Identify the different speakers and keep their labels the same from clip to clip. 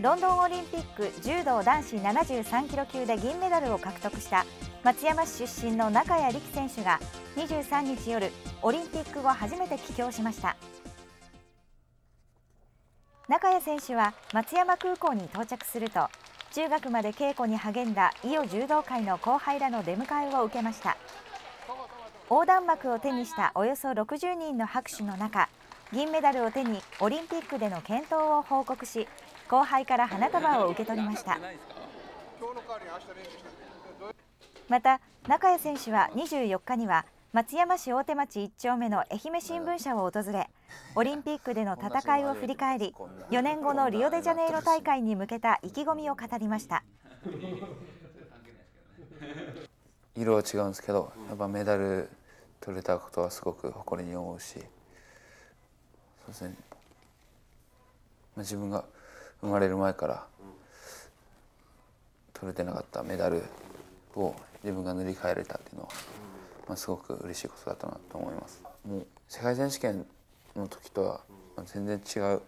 Speaker 1: ロンドンオリンピック柔道男子73キロ級で銀メダルを獲得した松山市出身の中谷力選手が23日夜オリンピック後初めて帰郷しました。中谷選手は松山空港に到着すると中学まで稽古に励んだ伊予柔道会の後輩らの出迎えを受けました。横断幕を手にしたおよそ60人の拍手の中銀メダルを手にオリンピックでの健闘を報告し後輩から花束を受け取りました。また中谷選手は24日には松山市大手町1丁目の愛媛新聞社を訪れオリンピックでの戦いを振り返り4年後のリオデジャネイロ大会に向けた意気込みを語りました。
Speaker 2: 色は違うんですけどやっぱメダル取れたことはすごく誇りに思うしそうですね、まあ、自分が生まれる前から取れてなかったメダルを自分が塗り替えれたっていうのは、まあ、すごく嬉しいことだったなと思います。もう世界選手権の時とは全然違う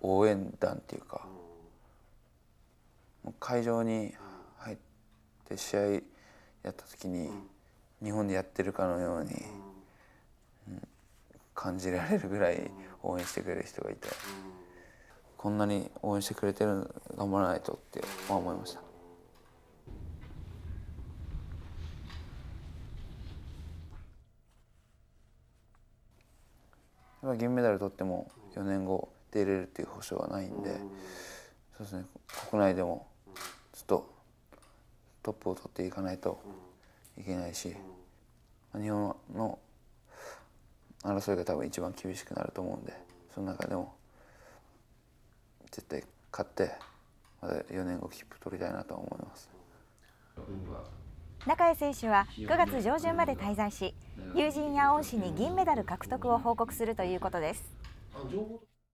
Speaker 2: 応援団っていうか会場に入って試合やった時に日本でやってるかのように、うん、感じられるぐらい応援してくれる人がいて。こんなに応援してくれてる頑張らないとって思いましたやっぱ銀メダル取っても4年後出れるっていう保証はないんでそうですね国内でもずっとトップを取っていかないといけないし日本の争いが多分一番厳しくなると思うんでその中でも絶対勝ってまた4年後切符取りたいなと思います
Speaker 1: 中谷選手は9月上旬まで滞在し友人や恩師に銀メダル獲得を報告するということです。